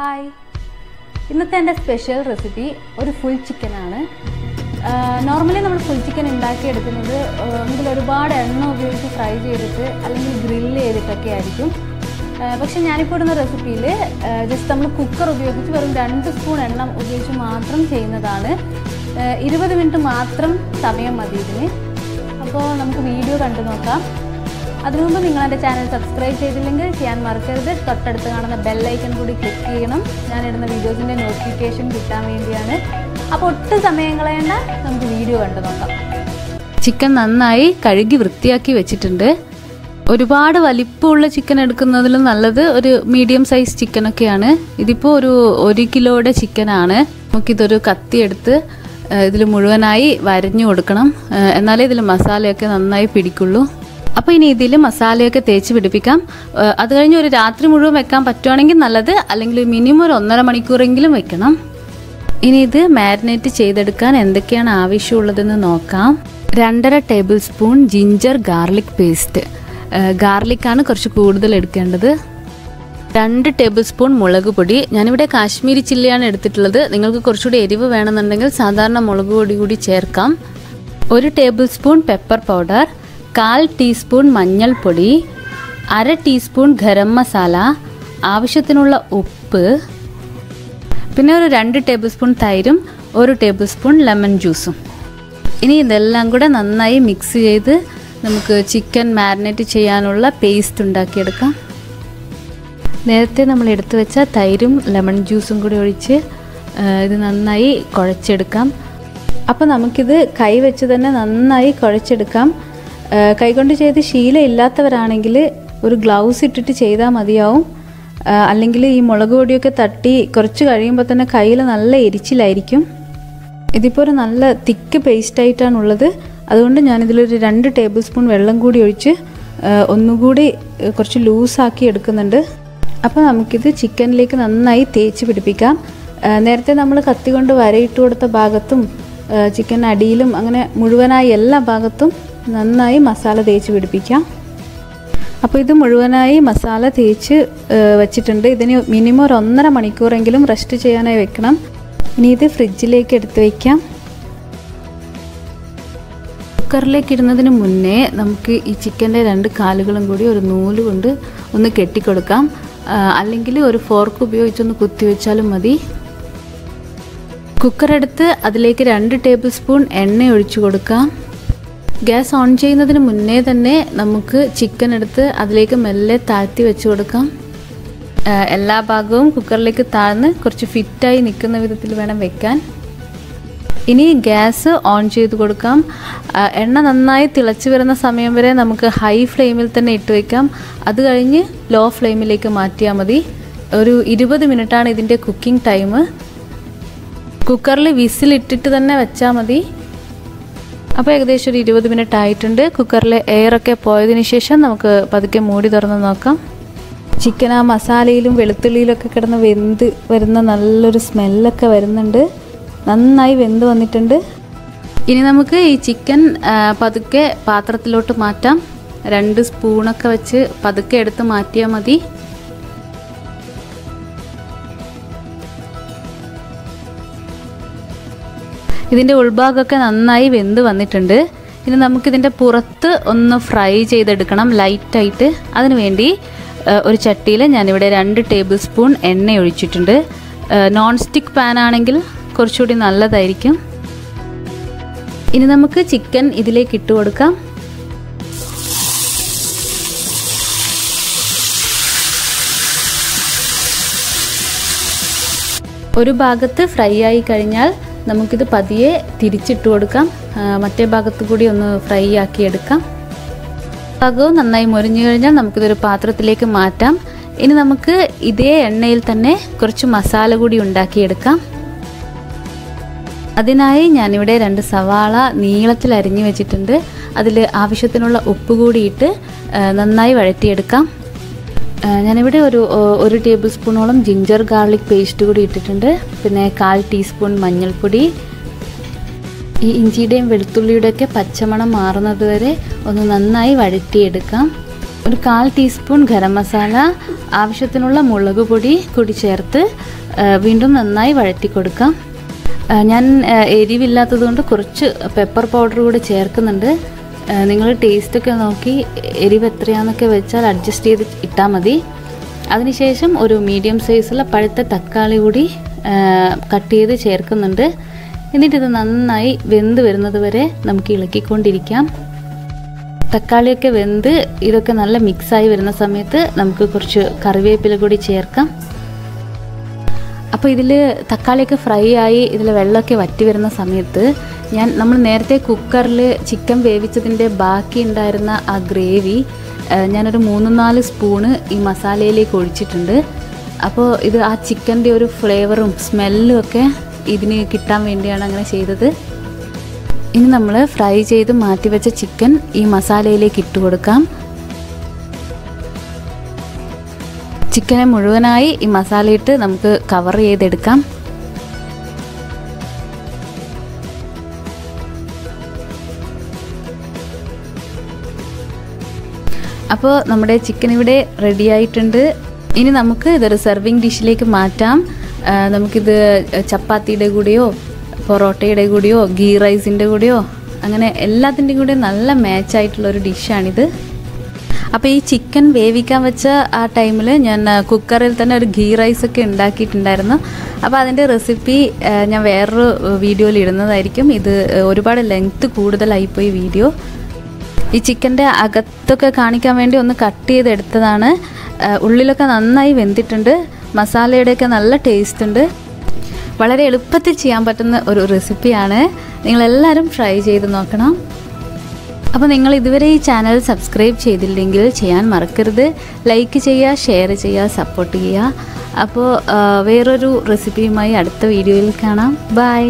Hi ഇന്നത്തെ എന്റെ special recipe ഒരു ഫുൾ ചിക്കനാണ് നോർമലി നമ്മൾ ഫുൾ ചിക്കൻ ഉണ്ടാക്കിയെടുക്കുന്നത് ഇതിൽ ഒരുപാട് എണ്ണ ഉപയോഗിച്ച് ഫ്രൈ ചെയ്തിട്ട് അല്ലെങ്കിൽ ഗ്രില്ല് ചെയ്തിട്ടൊക്കെ ആയിരിക്കും. പക്ഷെ ഞാനിപ്പോൾ ഇടുന്ന റെസിപ്പിയിൽ ജസ്റ്റ് നമ്മൾ കുക്കർ ഉപയോഗിച്ച് വെറും രണ്ട് സ്പൂൺ എണ്ണ ഉപയോഗിച്ച് മാത്രം ചെയ്യുന്നതാണ്. ഇരുപത് മിനിറ്റ് മാത്രം സമയം മതി ഇതിന്. അപ്പോൾ നമുക്ക് വീഡിയോ കണ്ടു നോക്കാം. അതിനു മുമ്പ് നിങ്ങൾ എന്റെ ചാനൽ സബ്സ്ക്രൈബ് ചെയ്തില്ലെങ്കിൽ ചെയ്യാൻ മറക്കരുത്. തൊട്ടടുത്ത് കാണുന്ന ബെല്ലൈക്കൺ കൂടി ക്ലിക്ക് ചെയ്യണം. ഞാൻ ഇടുന്ന വീഡിയോസിന്റെ നോട്ടിഫിക്കേഷൻ കിട്ടാൻ വേണ്ടിയാണ്. അപ്പോൾ ഒട്ടും സമയം കളയേണ്ട. നമുക്ക് വീഡിയോ കണ്ടു നോക്കാം. ചിക്കൻ നന്നായി കഴുകി വൃത്തിയാക്കി വെച്ചിട്ടുണ്ട്. ഒരുപാട് വലിപ്പമുള്ള ചിക്കൻ എടുക്കുന്നതിലും നല്ലത് ഒരു മീഡിയം സൈസ് ചിക്കനൊക്കെയാണ് ഇതിപ്പോൾ ഒരു ഒരു കിലോയുടെ ചിക്കനാണ് നമുക്കിതൊരു കത്തി എടുത്ത് ഇതിൽ മുഴുവനായി വരഞ്ഞു കൊടുക്കണം. എന്നാലേ ഇതിൽ മസാലയൊക്കെ നന്നായി പിടിക്കുള്ളൂ. അപ്പോൾ ഇനി ഇതിൽ മസാലയൊക്കെ തേച്ച് പിടിപ്പിക്കാം. അത് കഴിഞ്ഞ് ഒരു രാത്രി മുഴുവൻ വെക്കാൻ പറ്റുവാണെങ്കിൽ നല്ലത്. അല്ലെങ്കിൽ മിനിമം ഒരു ഒന്നര മണിക്കൂറെങ്കിലും വെക്കണം. ഇനി ഇത് മാരിനേറ്റ് ചെയ്തെടുക്കാൻ എന്തൊക്കെയാണ് ആവശ്യമുള്ളതെന്ന് നോക്കാം. രണ്ടര table spoon ginger garlic paste. ഗാർലിക്കാണ് കുറച്ച് കൂടുതൽ എടുക്കേണ്ടത്. രണ്ട് ടേബിൾ സ്പൂൺ മുളക് പൊടി. ഞാനിവിടെ കാശ്മീരി ചില്ലിയാണ് എടുത്തിട്ടുള്ളത്. നിങ്ങൾക്ക് കുറച്ചുകൂടി എരിവ് വേണമെന്നുണ്ടെങ്കിൽ സാധാരണ മുളക് പൊടി കൂടി ചേർക്കാം. ഒരു ടേബിൾ സ്പൂൺ പെപ്പർ പൗഡർ. കാൽ ടീസ്പൂൺ മഞ്ഞൾപ്പൊടി അര ടീസ്പൂൺ ഗരം മസാല ആവശ്യത്തിനുള്ള ഉപ്പ് പിന്നെ ഒരു രണ്ട് ടേബിൾ സ്പൂൺ തൈരും ഒരു ടേബിൾ സ്പൂൺ ലെമൺ ജ്യൂസും. ഇനി ഇതെല്ലാം കൂടെ നന്നായി മിക്സ് ചെയ്ത് നമുക്ക് ചിക്കൻ മാരിനേറ്റ് ചെയ്യാനുള്ള പേസ്റ്റ് ഉണ്ടാക്കിയെടുക്കാം. നേരത്തെ നമ്മൾ എടുത്തു വെച്ച തൈരും ലെമൺ ജ്യൂസും കൂടി ഒഴിച്ച് ഇത് നന്നായി കുഴച്ചെടുക്കാം. അപ്പോൾ നമുക്കിത് കൈ വെച്ച് തന്നെ നന്നായി കുഴച്ചെടുക്കാം. കൈകൊണ്ട് ചെയ്ത് ശീലം ഇല്ലാത്തവരാണെങ്കിൽ ഒരു ഗ്ലൗസ് ഇട്ടിട്ട് ചെയ്താൽ മതിയാവും. അല്ലെങ്കിൽ ഈ മുളക് പൊടിയൊക്കെ തട്ടി കുറച്ച് കഴിയുമ്പോൾ തന്നെ കയ്യിൽ നല്ല എരിച്ചിലായിരിക്കും. ഇതിപ്പോൾ ഒരു നല്ല തിക്ക് പേസ്റ്റായിട്ടാണുള്ളത് അതുകൊണ്ട് ഞാനിതിലൊരു രണ്ട് ടേബിൾ സ്പൂൺ വെള്ളം കൂടി ഒഴിച്ച് ഒന്നുകൂടി കുറച്ച് ലൂസാക്കി എടുക്കുന്നുണ്ട്. അപ്പോൾ നമുക്കിത് ചിക്കനിലേക്ക് നന്നായി തേച്ച് പിടിപ്പിക്കാം. നേരത്തെ നമ്മൾ കത്തി കൊണ്ട് വരയിട്ട് കൊടുത്ത ഭാഗത്തും ചിക്കൻ അടിയിലും അങ്ങനെ മുഴുവനായി എല്ലാ ഭാഗത്തും നന്നായി മസാല തേച്ച് പിടിപ്പിക്കാം. അപ്പോൾ ഇത് മുഴുവനായി മസാല തേച്ച് വെച്ചിട്ടുണ്ട്. ഇതിന് മിനിമം ഒരു ഒന്നര മണിക്കൂറെങ്കിലും റെസ്റ്റ് ചെയ്യാനായി വെക്കണം. ഇനി ഇത് ഫ്രിഡ്ജിലേക്ക് എടുത്ത് വയ്ക്കാം കുക്കറിലേക്ക് ഇടുന്നതിന് മുന്നേ നമുക്ക് ഈ ചിക്കന്റെ രണ്ട് കാലുകളും കൂടി ഒരു നൂൽ കൊണ്ട് ഒന്ന് കെട്ടിക്കൊടുക്കാം. അല്ലെങ്കിൽ ഒരു ഫോർക്ക് ഉപയോഗിച്ചൊന്ന് കുത്തിവെച്ചാലും മതി. കുക്കർ എടുത്ത് അതിലേക്ക് രണ്ട് ടേബിൾ സ്പൂൺ എണ്ണ ഒഴിച്ചു കൊടുക്കാം. ഗ്യാസ് ഓൺ ചെയ്യുന്നതിന് മുന്നേ തന്നെ നമുക്ക് ചിക്കൻ എടുത്ത് അതിലേക്ക് മെല്ലെ താഴ്ത്തി വെച്ച് കൊടുക്കാം. എല്ലാ ഭാഗവും കുക്കറിലേക്ക് താഴ്ന്ന് കുറച്ച് ഫിറ്റായി നിൽക്കുന്ന വിധത്തിൽ വേണം വെക്കാൻ. ഇനി ഗ്യാസ് ഓൺ ചെയ്ത് കൊടുക്കാം. എണ്ണ നന്നായി തിളച്ച് വരുന്ന സമയം വരെ നമുക്ക് ഹൈ ഫ്ലെയിമിൽ തന്നെ ഇട്ട് വയ്ക്കാം അത് കഴിഞ്ഞ് ലോ ഫ്ലെയിമിലേക്ക് മാറ്റിയാൽ മതി. ഒരു ഇരുപത് മിനിറ്റാണ് ഇതിന്റെ കുക്കിംഗ് ടൈം കുക്കറിൽ വിസിലിട്ടിട്ട് തന്നെ വെച്ചാൽ മതി. അപ്പോൾ ഏകദേശം ഒരു ഇരുപത് മിനിറ്റ് ആയിട്ടുണ്ട്. കുക്കറിലെ എയറൊക്കെ പോയതിന് ശേഷം നമുക്ക് പതുക്കെ മൂടി തുറന്ന് നോക്കാം. ചിക്കൻ ആ മസാലയിലും വെളുത്തുള്ളിയിലൊക്കെ കിടന്ന് വെന്ത് വരുന്ന നല്ലൊരു സ്മെല്ലൊക്കെ വരുന്നുണ്ട്. നന്നായി വെന്ത് വന്നിട്ടുണ്ട്. ഇനി നമുക്ക് ഈ ചിക്കൻ പതുക്കെ പാത്രത്തിലോട്ട് മാറ്റാം. രണ്ട് സ്പൂണൊക്കെ വെച്ച് പതുക്കെ എടുത്ത് മാറ്റിയാൽ മതി. ഇതിന്റെ ഉൾഭാഗമൊക്കെ നന്നായി വെന്ത് വന്നിട്ടുണ്ട്. ഇനി നമുക്കിതിന്റെ പുറത്ത് ഒന്ന് ഫ്രൈ ചെയ്തെടുക്കണം ലൈറ്റായിട്ട്. അതിനു വേണ്ടി ഒരു ചട്ടിയിൽ ഞാനിവിടെ രണ്ട് ടേബിൾ സ്പൂൺ എണ്ണ ഒഴിച്ചിട്ടുണ്ട്. നോൺ സ്റ്റിക്ക് പാൻ ആണെങ്കിൽ കുറച്ചുകൂടി നല്ലതായിരിക്കും. ഇനി നമുക്ക് ചിക്കൻ ഇതിലേക്ക് ഇട്ട് കൊടുക്കാം. ഒരു ഭാഗത്ത് ഫ്രൈ ആയി കഴിഞ്ഞാൽ നമുക്കിത് പതിയെ തിരിച്ചിട്ട് കൊടുക്കാം. മറ്റേ ഭാഗത്ത് കൂടി ഒന്ന് ഫ്രൈ ആക്കി എടുക്കാം. ഭാഗവും നന്നായി മുരിഞ്ഞു കഴിഞ്ഞാൽ നമുക്കിതൊരു പാത്രത്തിലേക്ക് മാറ്റാം. ഇനി നമുക്ക് ഇതേ എണ്ണയിൽ തന്നെ കുറച്ച് മസാല കൂടി ഉണ്ടാക്കിയെടുക്കാം. അതിനായി ഞാനിവിടെ രണ്ട് സവാള നീളത്തിൽ അരിഞ്ഞു വെച്ചിട്ടുണ്ട്. അതിൽ ആവശ്യത്തിനുള്ള ഉപ്പ് കൂടിയിട്ട് നന്നായി വഴറ്റിയെടുക്കാം. ഞാനിവിടെ ഒരു ഒരു ടേബിൾ സ്പൂണോളം ജിഞ്ചർ ഗാർലിക് പേസ്റ്റ് കൂടി ഇട്ടിട്ടുണ്ട്. പിന്നെ കാൽ ടീസ്പൂൺ മഞ്ഞൾപ്പൊടി. ഈ ഇഞ്ചിയുടെയും വെളുത്തുള്ളിയുടെയൊക്കെ പച്ചമണം മാറുന്നത് വരെ ഒന്ന് നന്നായി വഴറ്റിയെടുക്കാം. ഒരു കാൽ ടീസ്പൂൺ ഗരം മസാല ആവശ്യത്തിനുള്ള മുളക് പൊടി കൂടി ചേർത്ത് വീണ്ടും നന്നായി വഴറ്റി കൊടുക്കാം ഞാൻ എരിവില്ലാത്തതുകൊണ്ട് കുറച്ച് പെപ്പർ പൗഡർ കൂടി ചേർക്കുന്നുണ്ട്. നിങ്ങൾ ടേസ്റ്റൊക്കെ നോക്കി എരിവ് എത്രയാണെന്നൊക്കെ വെച്ചാൽ അഡ്ജസ്റ്റ് ചെയ്ത് ഇട്ടാൽ മതി. അതിനുശേഷം ഒരു മീഡിയം സൈസുള്ള പഴുത്ത തക്കാളി കൂടി കട്ട് ചെയ്ത് ചേർക്കുന്നുണ്ട്. എന്നിട്ടിത് നന്നായി വെന്ത് വരുന്നത് വരെ നമുക്ക് ഇളക്കിക്കൊണ്ടിരിക്കാം. തക്കാളിയൊക്കെ വെന്ത് ഇതൊക്കെ നല്ല മിക്സായി വരുന്ന സമയത്ത് നമുക്ക് കുറച്ച് കറിവേപ്പില കൂടി ചേർക്കാം. അപ്പോൾ ഇതിൽ തക്കാളിയൊക്കെ ഫ്രൈ ആയി ഇതിൽ വെള്ളമൊക്കെ വറ്റി വരുന്ന സമയത്ത് ഞാൻ നമ്മൾ നേരത്തെ കുക്കറിൽ ചിക്കൻ വേവിച്ചതിന്റെ ബാക്കി ഉണ്ടായിരുന്ന ആ ഗ്രേവി ഞാനൊരു മൂന്ന് നാല് സ്പൂണ് ഈ മസാലയിലേക്ക് ഒഴിച്ചിട്ടുണ്ട്. അപ്പോൾ ഇത് ആ ചിക്കന്റെ ഒരു ഫ്ലേവറും സ്മെല്ലും ഒക്കെ ഇതിന് കിട്ടാൻ വേണ്ടിയാണ് അങ്ങനെ ചെയ്തത്. ഇനി നമ്മൾ ഫ്രൈ ചെയ്ത് മാറ്റിവെച്ച ചിക്കൻ ഈ മസാലയിലേക്ക് ഇട്ട് കൊടുക്കാം. ചിക്കനെ മുഴുവനായി ഈ മസാലയിട്ട് നമുക്ക് കവർ ചെയ്തെടുക്കാം. അപ്പോൾ നമ്മുടെ ചിക്കൻ ഇവിടെ റെഡി ആയിട്ടുണ്ട്. ഇനി നമുക്ക് ഇതൊരു സെർവിങ് ഡിഷിലേക്ക് മാറ്റാം. നമുക്കിത് ചപ്പാത്തിയുടെ കൂടെയോ പൊറോട്ടയുടെ കൂടെയോ ഗീ റൈസിന്റെ കൂടെയോ അങ്ങനെ എല്ലാത്തിന്റെയും കൂടെ നല്ല മാച്ച് ആയിട്ടുള്ള ഒരു ഡിഷാണിത് അപ്പോൾ ഈ ചിക്കൻ വേവിക്കാൻ വെച്ച ആ ടൈമിൽ ഞാൻ കുക്കറിൽ തന്നെ ഒരു ഗീ റൈസ് ഒക്കെ ഉണ്ടാക്കിയിട്ടുണ്ടായിരുന്നു. അപ്പോൾ അതിന്റെ റെസിപ്പി ഞാൻ വേറൊരു വീഡിയോയിൽ ഇടുന്നതായിരിക്കും. ഇത് ഒരുപാട് ലെങ്ത്ത് കൂടുതലായിപ്പോയി വീഡിയോ ഈ ചിക്കന്റെ അകത്തൊക്കെ കാണിക്കാൻ വേണ്ടി ഒന്ന് കട്ട് ചെയ്തെടുത്തതാണ്. ഉള്ളിലൊക്കെ നന്നായി വെന്തിട്ടുണ്ട്. മസാലയുടെയൊക്കെ നല്ല ടേസ്റ്റ് ഉണ്ട് വളരെ എളുപ്പത്തിൽ ചെയ്യാൻ പറ്റുന്ന ഒരു റെസിപ്പിയാണ്. നിങ്ങളെല്ലാവരും ട്രൈ ചെയ്ത് നോക്കണം. അപ്പോൾ നിങ്ങൾ ഇതുവരെ ഈ ചാനൽ സബ്സ്ക്രൈബ് ചെയ്തില്ലെങ്കിൽ ചെയ്യാൻ മറക്കരുത്. ലൈക്ക് ചെയ്യുക ഷെയർ ചെയ്യുക സപ്പോർട്ട് ചെയ്യുക. അപ്പോൾ വേറൊരു റെസിപ്പിയുമായി അടുത്ത വീഡിയോയിൽ കാണാം. ബൈ.